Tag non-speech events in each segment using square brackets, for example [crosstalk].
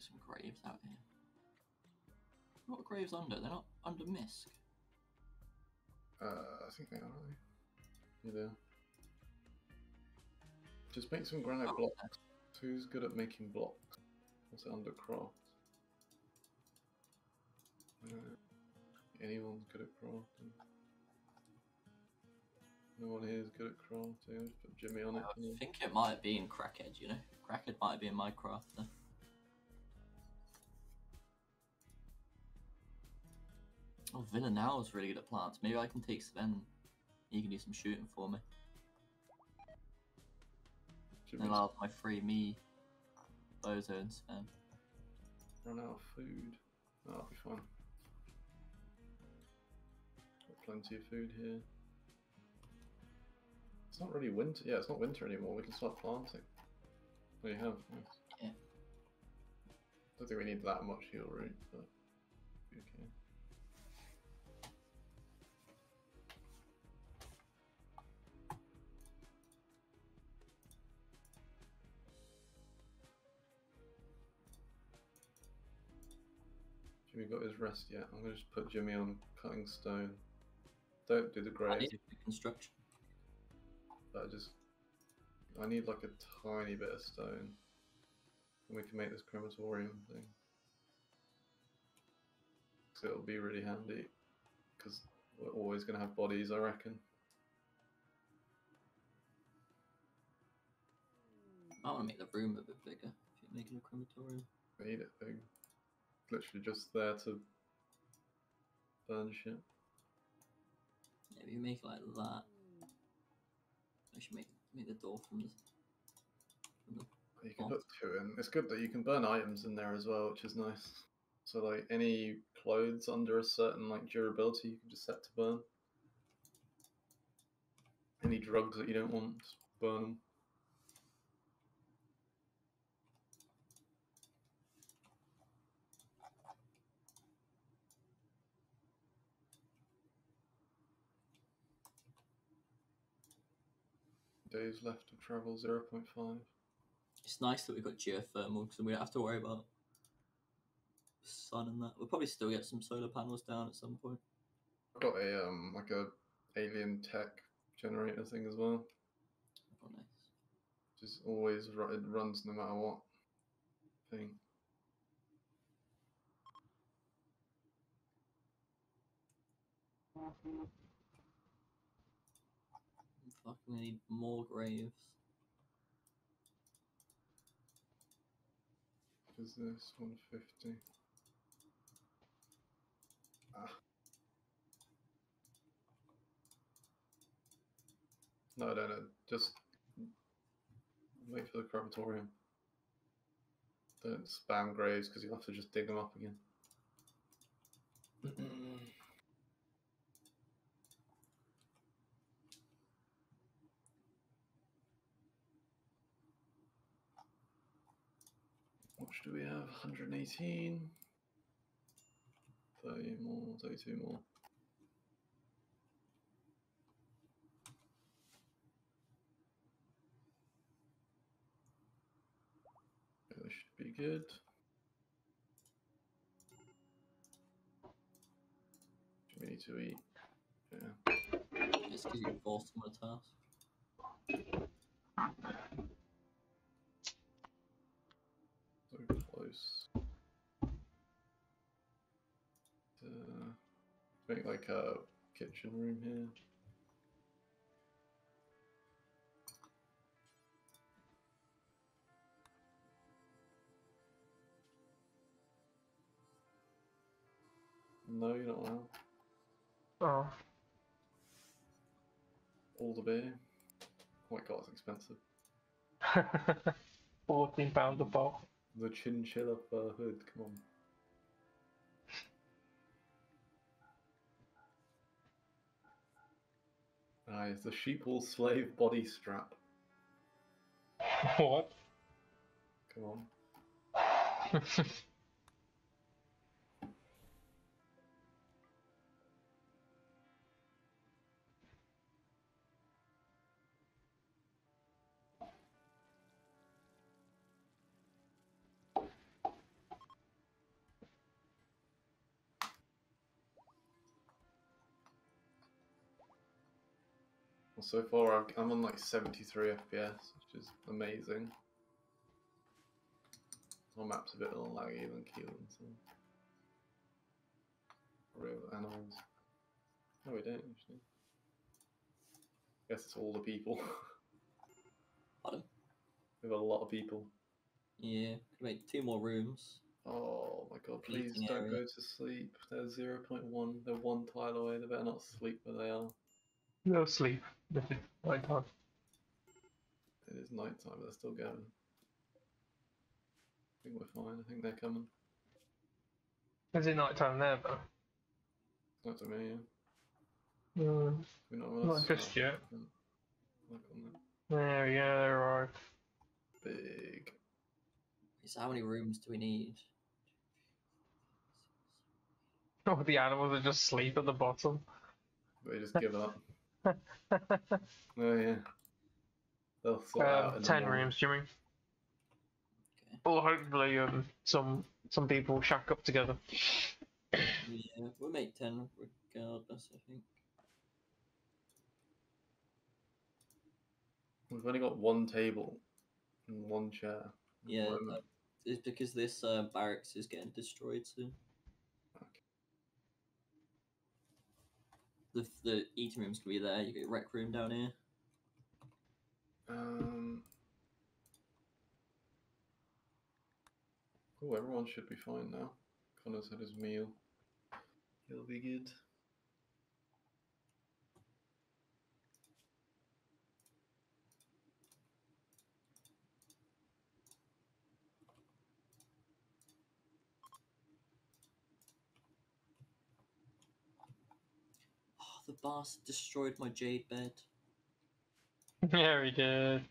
Some graves out here. What graves under? They're not under Misc. Uh, I think they are. Yeah, they are. Just make some granite Oh, blocks. Who's good at making blocks? What's it under craft? Uh, anyone's good at crafting? No one here is good at crafting. I'll just put Jimmy on it. I think it might be in Crackhead, you know? Crackhead might be in my crafter. Oh, is really good at plants. Maybe I can take Sven. He can do some shooting for me. Jimmy And I'll have my free me, Bozo and Sven. run out of food. Oh, that'll be fine. Got plenty of food here. It's not really winter. Yeah, it's not winter anymore. We can start planting. You have. Nice. Yeah. Don't think we need that much heal root, but okay. Got his rest yet. I'm gonna just put Jimmy on cutting stone. Don't do the I grave, need to construction. but I just I need like a tiny bit of stone. And we can make this crematorium thing. So it'll be really handy. Because we're always gonna have bodies, I reckon. I want to make the room a bit bigger. If you're making a crematorium. Made it big. Literally just there to burn shit. Yeah, if you make it like that. I should make make the door from the. From the You can put two in. It's good that you can burn items in there as well, which is nice. So like any clothes under a certain like durability, you can just set to burn. Any drugs that you don't want, burn them. Days left of travel 0.5. It's nice that we've got geothermal because we don't have to worry about sun and that. We'll probably still get some solar panels down at some point. I've got a um like a alien tech generator thing as well. Oh, nice. Just always ru- it runs no matter what thing. Fucking we need more graves. Is this 150? Ah. No, no, no. Just wait for the crematorium. Don't spam graves because you'll have to just dig them up again. [clears throat] What do we have? 118. 30 more, 32 more. This should be good. We need to eat? Yeah. Just because you forced on a task. To uh, make like a kitchen room here. No, you're not allowed. Oh, All the beer. Oh my god, it's expensive. [laughs] fourteen pound a bottle. The chinchilla fur hood, come on. [laughs] Ah, it's the sheeple slave body strap. [laughs] what? Come on. [laughs] so far I've, I'm on like 73 FPS, which is amazing. My map's a bit more laggy than Keelan, so. Real animals. No, we don't actually. Guess it's all the people. Pardon? we have a lot of people. Yeah, could make two more rooms. Oh my god, please Eating don't area. go to sleep. They're 0.1, they're one tile away, they better not sleep where they are. No sleep. This is night time. It is night time, they're still going. I think we're fine, I think they're coming. Is it night time there though? It's not to me, yeah. Mm, We're not, not just yet. Look on that. There we go, they're arrived. Big. So how many rooms do we need? Oh, the animals are just asleep at the bottom. They just give up. [laughs] Oh yeah. They'll sort it out um, in the ten morning. rooms, do you mean? Okay. Or hopefully, um, some some people shack up together. Yeah, we'll make ten regardless, I think. We've only got one table and one chair. Yeah, that- it's because this uh, barracks is getting destroyed soon. The the eating rooms can be there. You get rec room down here. Um. Oh, everyone should be fine now. Connor's had his meal. He'll be good. The boss destroyed my jade bed. yeah, he did.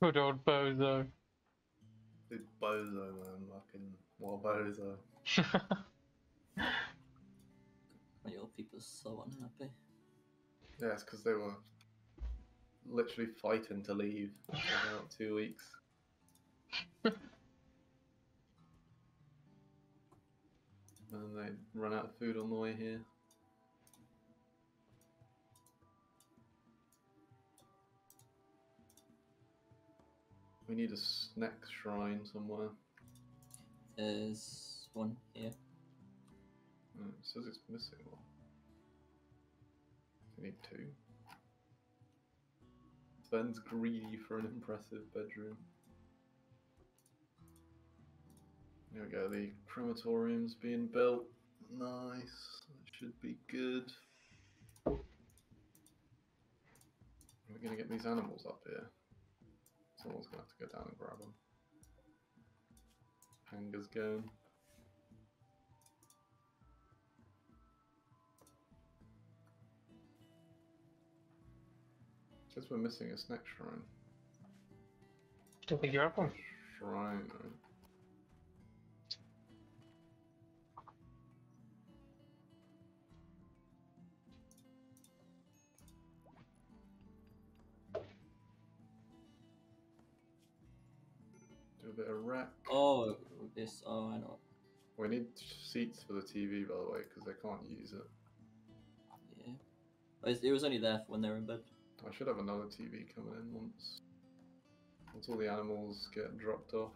Good old bozo. Big bozo, man. Fucking what a bozo. [laughs] My old people are so unhappy. Yeah, it's because they were literally fighting to leave for about [laughs] two weeks. [laughs] and they run out of food on the way here. We need a snack shrine somewhere. There's one here. Uh, it says it's missing one. We need two. Sven's greedy for an impressive bedroom. There we go, the crematorium's being built. Nice. That should be good. We're gonna get these animals up here. Someone's gonna have to go down and grab him. Hangar's gone. Guess we're missing a snack shrine. Still think you're up on. Shrine, right? Do bit of rack. Oh, this. Oh, I know. We need seats for the TV, by the way, because they can't use it. Yeah. It was only there when they were in bed. I should have another TV coming in once. Once all the animals get dropped off.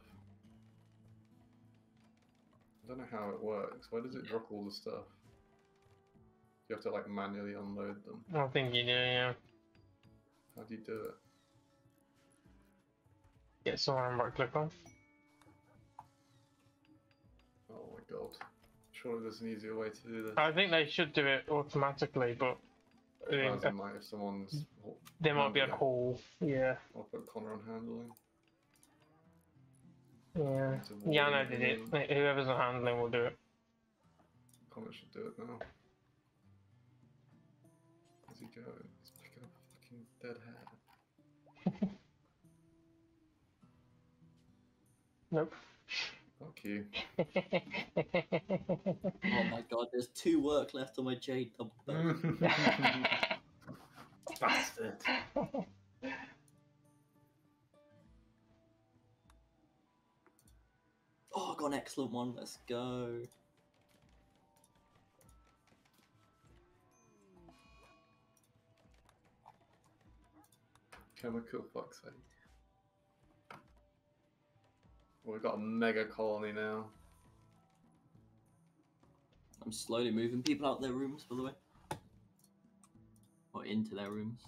I don't know how it works. Where does it drop all the stuff? You have to like manually unload them. I think you do, yeah. How do you do it? Get someone and right click on. Surely there's an easier way to do this. I think they should do it automatically, but I think, As uh, in, like, if someone's. they might be on yeah. call. Yeah, I'll put Connor on handling. yeah. A Yana did it. and Whoever's on handling will do it. Connor should do it now. Where's he going? He's picking up a fucking dead hat. [laughs] [laughs] Nope. Fuck you. Oh my god, there's two work left on my jade double bed. [laughs] Bastard. Oh, I got an excellent one. Let's go. chemical, fuck's sake. Well, we've got a mega colony now. I'm slowly moving people out their rooms, by the way. Or into their rooms.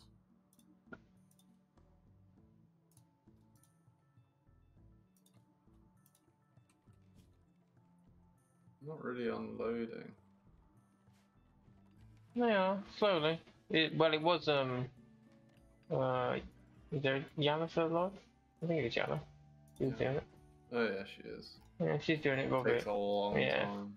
Not really unloading. Yeah, slowly. It, well, it was um. Uh, is there Yana still alive? I think it's Yana. She's Yeah. doing it. Oh yeah, she is. Yeah, she's doing it, Robbie. Takes a long Yeah. time.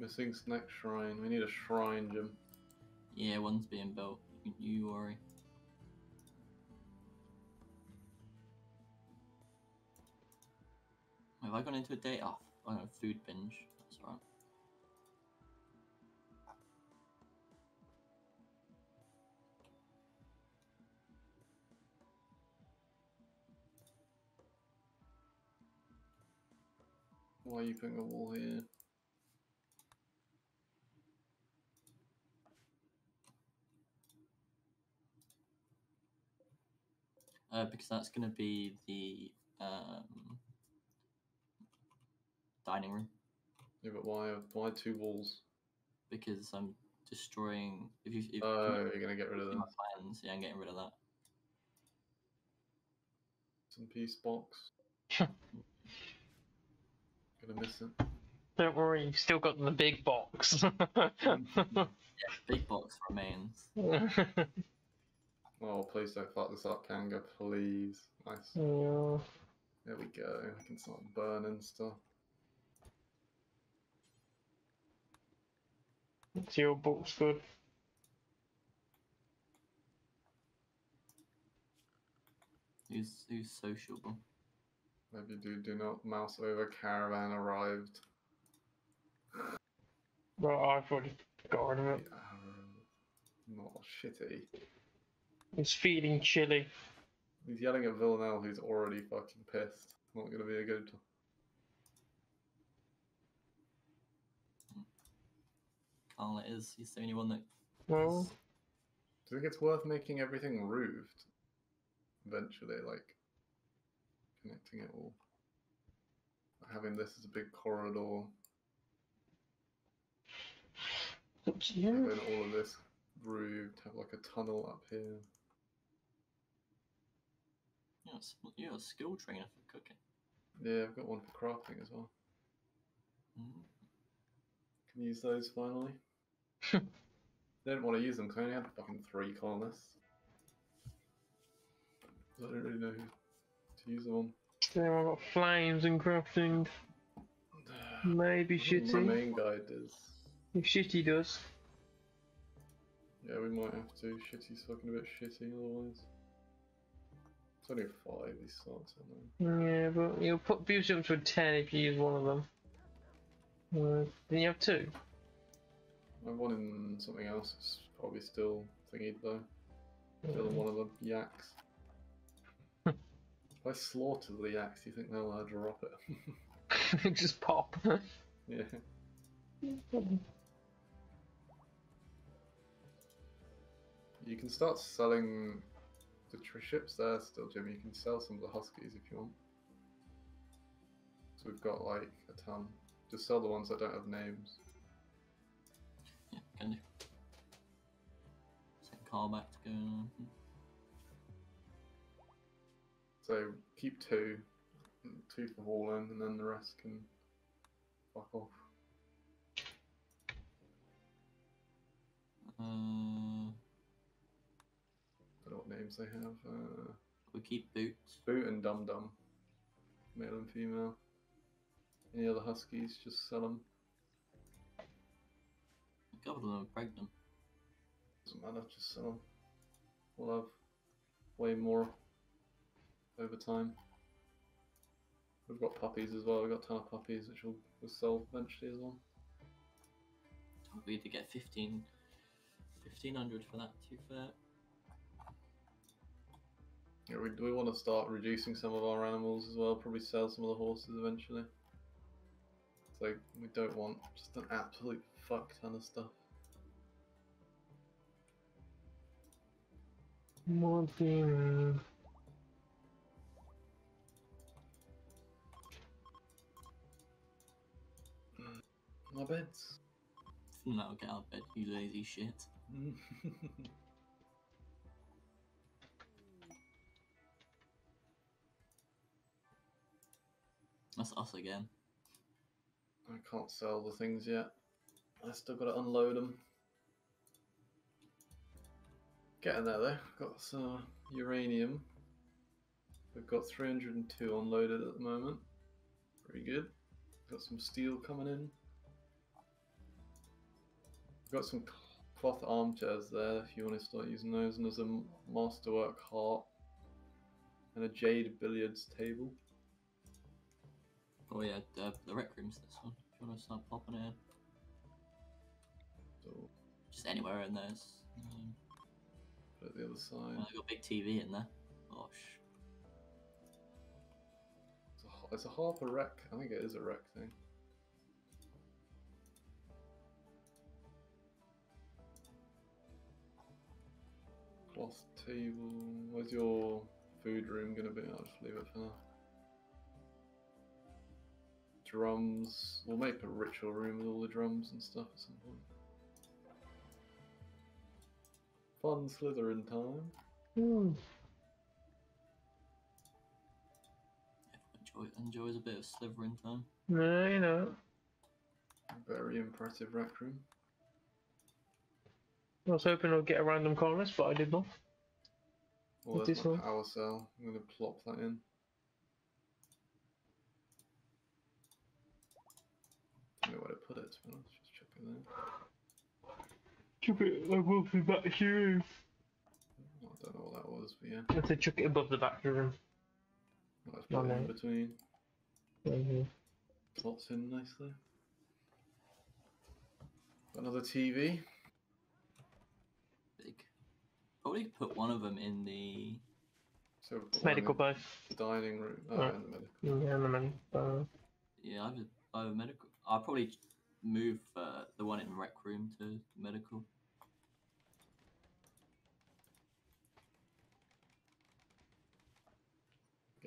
Missing snack shrine. We need a shrine, Jim. Yeah, one's being built. You, you worry. Have I gone into a day off? Oh, no, food binge. That's alright. Why are you putting a wall here? Uh, because that's going to be the um, dining room. Yeah, but why? Why two walls? Because I'm destroying. If you if Oh, you you're gonna get rid of them. my plans, yeah, I'm getting rid of that. Some piece box. [laughs] Gonna miss it. Don't worry, you've still got the big box. [laughs] Yeah, big box remains. [laughs] Oh, please don't fuck this up, Kanga, please. Nice. yeah. There we go. I can start burning stuff. It's your book's good. Who's who's sociable? Maybe do do not mouse over caravan arrived. Well, I've already got rid of it. Yeah, not shitty. It's feeling chilly. He's yelling at Villanelle, who's already fucking pissed. Not gonna be a good. Carl oh, it is. He's the only one that. Well, Do you think it's worth making everything roofed? Eventually, like connecting it all. Having this as a big corridor, up to you. having all of this roofed, have like a tunnel up here. You're a, you're a skill trainer for cooking. Yeah, I've got one for crafting as well. Mm. Can use those finally. [laughs] they didn't want to use them because I only had fucking three colonists. I don't really know who to use them on. Then I've got flames and crafting. [sighs] Maybe I think My shitty. main guide is. If shitty does. Yeah, we might have to. Shitty's fucking a bit shitty otherwise. It's only five these slots, I know. Yeah, but you'll put boost up to a 10 if you use one of them. Uh, then you have two. I have one in something else. It's probably still thingy though. Still in one of the yaks. [laughs] if I slaughter the yaks, do you think they'll uh, drop it? [laughs] Just pop. [laughs] yeah. You can start selling the ships there still, Jim. You can sell some of the Huskies if you want. So we've got like a ton. Just sell the ones that don't have names. Yeah, can do. Send Carl back to go. So keep two, two for hauling, and then the rest can fuck off. Uh, names they have. Uh, we keep boots. Boot and Dum Dum, male and female. Any other Huskies, just sell them. A couple of them are pregnant. Doesn't matter, just sell 'em. We'll have way more over time. We've got puppies as well. We've got a ton of puppies, which we'll, we'll sell eventually as well. We to get 15, 1500 for that, to be fair. Yeah, we, we want to start reducing some of our animals as well. Probably sell some of the horses eventually. So we don't want just an absolute fuck ton of stuff. Morphine. My beds. No, get out of bed, you lazy shit. [laughs] That's us again. I can't sell the things yet. I still got to unload them. Getting there though. Got some uranium. We've got 302 unloaded at the moment. Very good. Got some steel coming in. Got some cloth armchairs there if you want to start using those. And there's a masterwork heart and a jade billiards table. Oh yeah, the, the rec room's this one. If you want to start popping in, So just anywhere in there. Um, put it the other side. well, I got a big TV in there. Gosh, It's a, it's a half a rec. I think it is a rec thing. Cloth table. Where's your food room gonna be? I'll just leave it for now. Drums. We'll make a ritual room with all the drums and stuff at some point. Fun Slytherin time. Hmm. enjoy enjoys a bit of Slytherin time. No, you know. Very impressive rec room. I was hoping I'd get a random colonist, but I did not. Well, What there's is my one? power cell. I'm gonna plop that in. Don't know where to put it, to be honest. Just chuck it there. Chuck it above the back room. I don't know what that was, but yeah. I said chuck it above the back room. Let's put it in Alright. between. Mhm. Slots in nicely. Got Another TV. Big. Probably put one of them in the. So we've got It's one medical in both. the dining room. Oh, Right. in the medical. Yeah, and the men. Uh, Yeah, I have a, I have a medical. I'll probably move uh, the one in rec room to medical.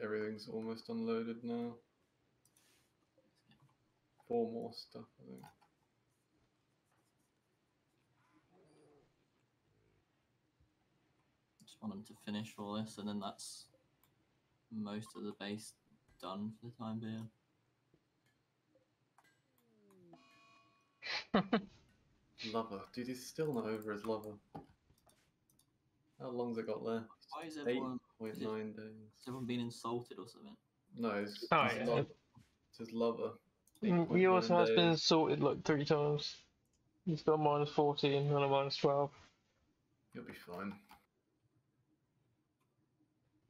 Everything's almost unloaded now. Four more stuff, I think. Just want them to finish all this, and then that's most of the base done for the time being. Lover. Dude, he's still not over his lover. How long's it got left? Why is Eight everyone? point nine days. Has everyone been insulted or something? No, it's, Oh, it's, yeah. lover. it's his lover. Mm, he also 8.9 has been days. sorted like three times. He's got a minus 14 and a minus 12. You'll be fine.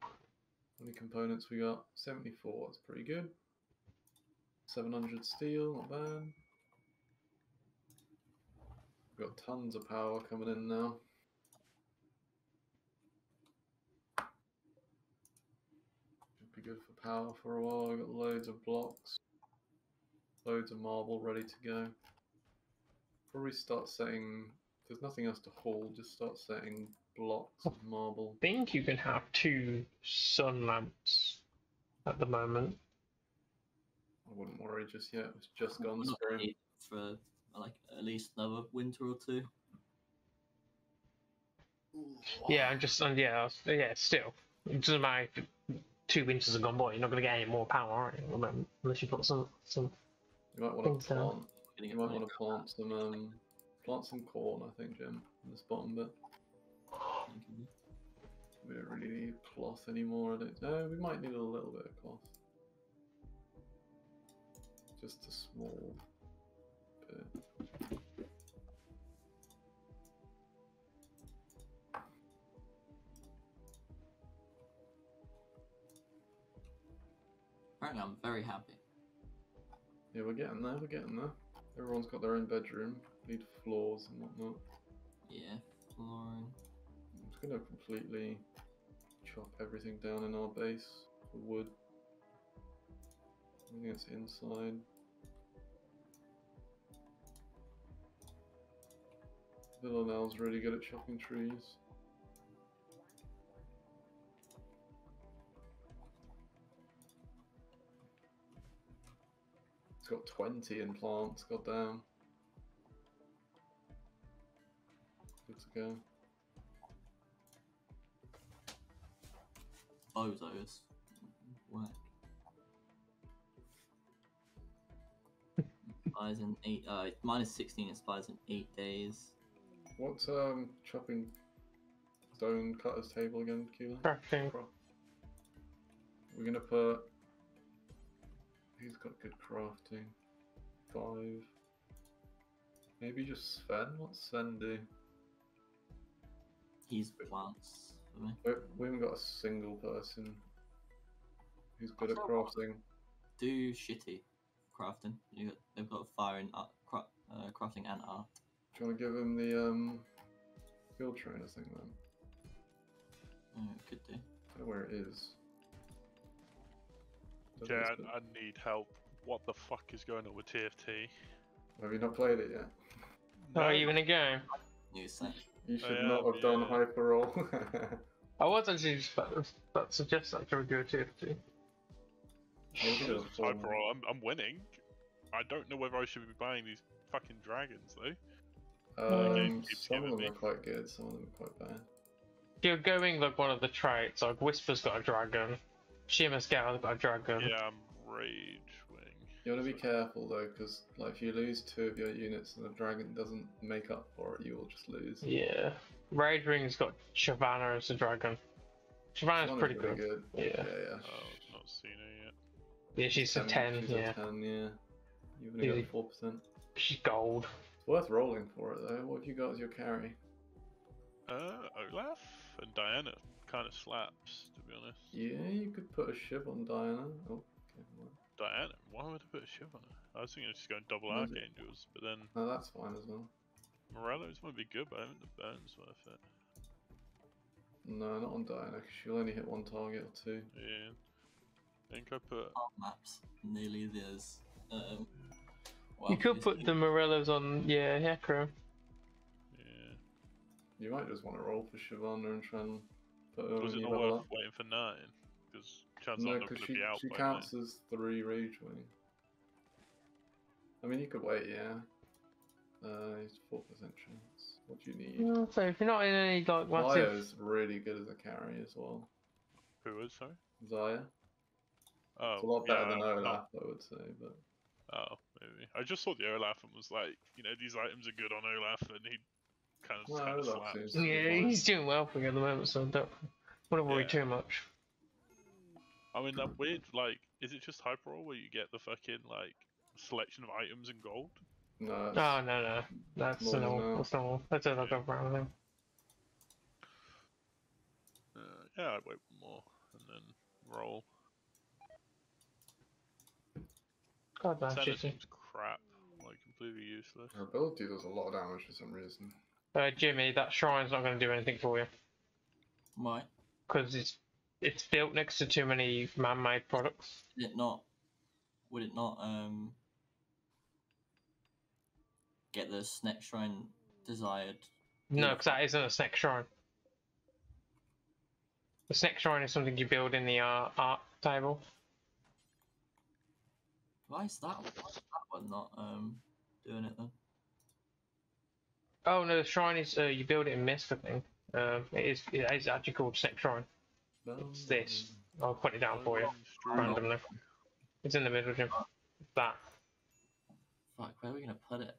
How many components we got? 74, that's pretty good. 700 steel, not bad. We've got tons of power coming in now. Should be good for power for a while. We've got loads of blocks. Loads of marble ready to go. Probably start setting. There's nothing else to haul, just start setting blocks of marble. I think you can have two sun lamps at the moment. I wouldn't worry just yet. It's just gone We're through. for like at least another winter or two. Yeah, I'm just and yeah, s- yeah. Still, it doesn't matter if two winters have gone by. You're not going to get any more power, are you? Unless you put some some. You might want to plant. Gonna You might want to plant some um, plant some corn. I think, Jim, in this bottom bit. We don't really need cloth anymore. I don't. know. we might need a little bit of cloth. Just a small bit. Apparently, I'm very happy. Yeah, we're getting there. We're getting there. Everyone's got their own bedroom. Need floors and whatnot. Yeah, flooring. I'm just gonna completely chop everything down in our base The wood. think that's inside. Villanelle's really good at chopping trees. It's got 20 in plants, goddamn. Good to go. Bozos. Whack. Expires [laughs] in eight. Uh, minus sixteen expires in eight days. What's um chopping stone cutter's table again, Keelan? Crafting. We're gonna put. He's got good crafting. Five. Maybe just Sven. What's Sven do? He's plants for me. We, we haven't got a single person who's good at crafting. Do shitty crafting. You got, they've got fire and art, cra- uh, crafting and art. Do you want to give him the um field trainer thing then? Uh, could do. I don't know where it is. Doesn't Yeah, list it. I, I need help. What the fuck is going on with TFT? Have you not played it yet? Oh, are you gonna go? New. You should am, not have done yeah. hyper roll. [laughs] I was actually just about to, about to suggest that to go to TFT. Maybe there's It's one. hyper roll. I'm, I'm winning. I don't know whether I should be buying these fucking dragons though. Um, some of them me. are quite good, some of them are quite bad. You're going like one of the traits, like Whisper's got a dragon, Shimmer's got got a dragon. Yeah, I'm rage wing. You want to be so- careful though, because like if you lose two of your units and the dragon doesn't make up for it, you will just lose. Yeah. Rage Wing's got Shyvana as a dragon. Shyvana's One pretty really good. Yeah, Yeah. yeah. Oh, I've not seen her yet. Yeah, she's a 10, she's yeah. A 10, yeah. You've only got four percent. She's gold. It's worth rolling for it though. What have you got as your carry? Uh, Olaf and Diana kind of slaps, to be honest. Yeah, you could put a shiv on Diana. Oh, okay. well, Diana, why would I put a shiv on her? I was thinking of just going double What is it? archangels, but then No, that's fine as well. Morello's might be good, but I think the burn's worth it. No, not on Diana, because she'll only hit one target or two. Yeah. I think I put Art maps nearly there's. Um, you could put the [laughs] Morellos on, yeah, Hecro. yeah. You might just want to roll for Shyvana and try and put her Was when it you not worth up. waiting for nine? Because chances No, are I'm not because going to she, be out she by counts nine. as three rage wing. I mean, you could wait, yeah. Uh, he's four percent chance. What do you need? Yeah, So if you're not in any like massive, Xayah's really good as a carry as well. Who was sorry? Xayah, Oh, it's a lot yeah, better than Olaf, not- I would say, but Oh, maybe. I just saw the Olaf and was like, you know, these items are good on Olaf, and he kind of, Well, kind of Olaf slaps. seems to yeah, fine. he's doing well for you at the moment, so don't want to worry Yeah. too much. I mean, that weird, like, is it just hyper roll where you get the fucking like selection of items and gold? no. Oh no no, that's More than normal. that. That's normal. That's a like a brown thing. Uh, yeah, I'd wait one more and then roll. God damn Senna shitty. crap, like completely useless. Her ability does a lot of damage for some reason. Uh, Jimmy, that shrine's not going to do anything for you Why? because it's it's built next to too many man-made products. Did it not? Would it not? Um. Get the snack shrine desired. No, because that isn't a snack shrine. The snack shrine is something you build in the art, art table. Why is that one, why is that one not um doing it then? Oh no, the shrine is uh, you build it in Mist, I think. Uh, it is it is actually called snack shrine. It's this. I'll put it down for you randomly. It's in the middle, Jim. That. Fuck, where are we gonna put it?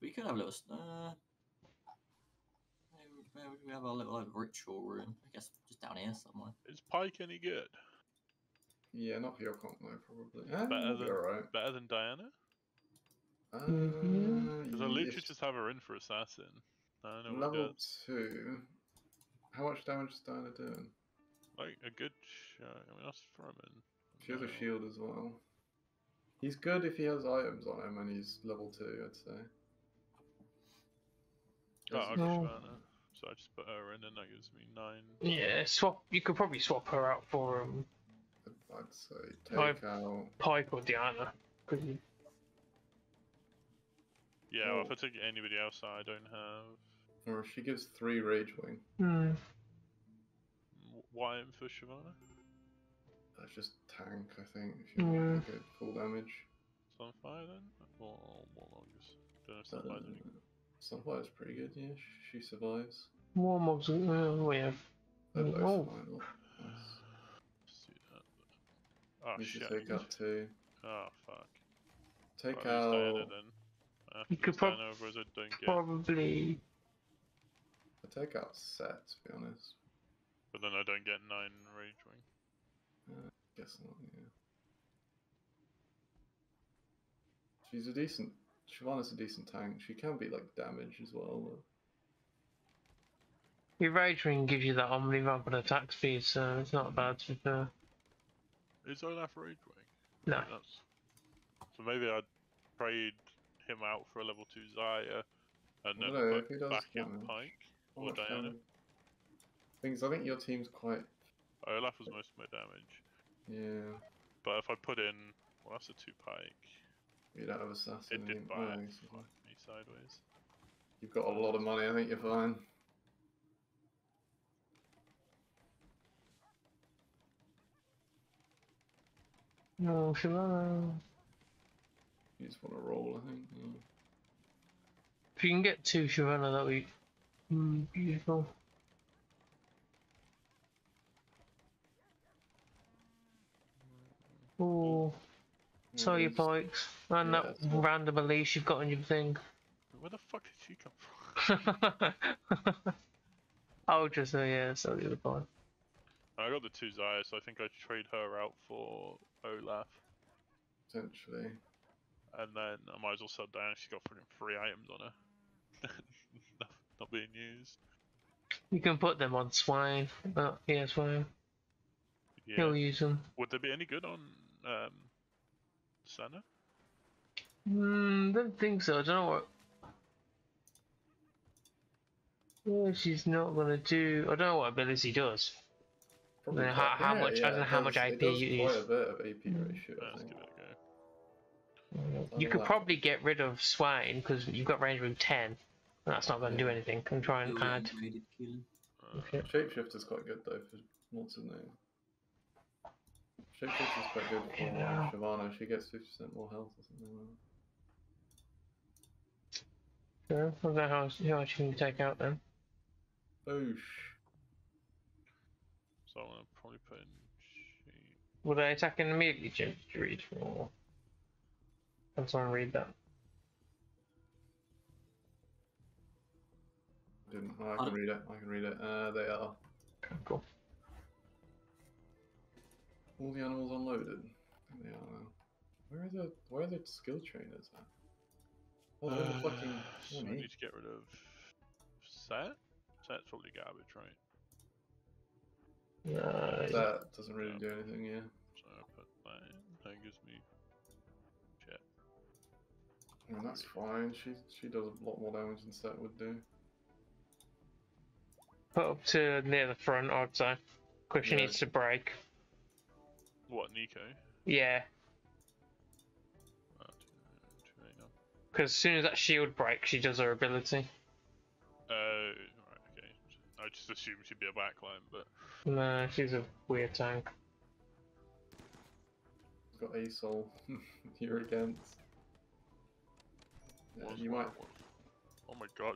We could have a little. s- Uh, maybe, maybe we have a little like, ritual room. I guess just down here somewhere. Is Pyke any good? Yeah, not for your comp though, probably. Eh, Better than- alright. Better than Diana? Uh, Mhm. Because I literally if- just have her in for assassin. I don't know what level two. How much damage is Diana doing? Like a good. Sh- I mean, that's Froman. She has a shield as well. He's good if he has items on him and he's level 2, I'd say. Oh, Does- okay, No. Shyvana. So I just put her in, and that gives me nine. Yeah, swap. You could probably swap her out for um, I'd say take I've- out. Pyke or Diana. you- Yeah, well, if. I take anybody else I don't have, Or if she gives 3 Rage Wing. Hmm. why am for Shyvana? That's just tank, I think, if you Yeah. want to get full damage. Sunfire then? Or Warmongers? Don't know if Uh, Sunfire's any Sunfire's pretty good, yeah. She survives. More mobs. Oh, yeah. They're Oh. fine. Nice. Let's do that. Oh you should shit. take out two. Oh fuck. Take Right, I'll use Diana out. then. You could use prob- Diana, I don't get. Probably. I take out Sett, to be honest. But then I don't get nine Rage Wing. Uh, guess not, yeah. She's a decent. Shyvana's a decent tank. She can be like damage as well. But Your Rage Wing gives you that Omni Rapid attack speed, so it's not bad to be fair. Is Olaf Rage Wing? No. That's... So maybe I'd trade him out for a level 2 Xayah and then Although, if put he does back in damage- Pyke or much Diana. Things I think your team's quite. Olaf was most of my damage. Yeah. But if I put in. Well, that's a 2 Pyke. You don't have assassin. It did you- buy no, it. me sideways. You've got a lot of money. I think you're fine. No, Shyvana. You just want to roll. I think. Yeah. If you can get two Shyvana, that would be mm, beautiful. Oh, saw your Maybe Pykes. And Yeah, that random Elise you've got on your thing. Where the fuck did she come from? [laughs] oh, just, uh, yeah, so the other part. I got the 2 Xayah, so I think I'd trade her out for Olaf. Potentially. And then I might as well sell Diana. She's got freaking three items on her. [laughs] not, not being used. You can put them on Swain. Oh, yeah, Swain. Yeah. He'll use them. Would they be any good on um, Senna? Hmm, don't think so. I don't know what. What she's not gonna do. I don't know what ability does. Probably Then quite- how- how yeah, much- I don't know how much does- IP it does you quite use. a bit of AP Mm. ratio. I Let's give it a go. You could like probably get rid of Swain because you've got range room 10. and That's not going to do anything. Can try and Kill add. him, raided, kill him. Uh, Okay. Shapeshifter's quite good though for what's his name. Shapeshifter's quite good for Yeah. Shyvana. She gets fifty percent more health or something like Sure. I don't know how, how much you can take out then. that. Boosh. So I'm gonna probably put in. She... Would I attack in immediately, Jim? Did you read? Or... Can someone read that? Didn't. Oh, I I can read it. I can read it. Uh, they are. Okay, cool. All the animals unloaded. I think they are now. Where are the Where are the skill trainers at? Oh, they're in the fucking. Uh, so I need to get rid of Sett. Sett's probably garbage, right? Uh, That doesn't really do anything. Yeah. So I put that. That gives me. Jet. I mean, that's fine. She she does a lot more damage than Sett would do. put up to near the front, I'd say. Because she Yeah. needs to break. What, Nico? Yeah. Uh, two- two eight now. Because as soon as that shield breaks, she does her ability. Uh, right, okay. I just assumed she'd be a backline, but No, she's a weird tank. Got a soul. [laughs] You're against. Yeah, you might. Oh my god,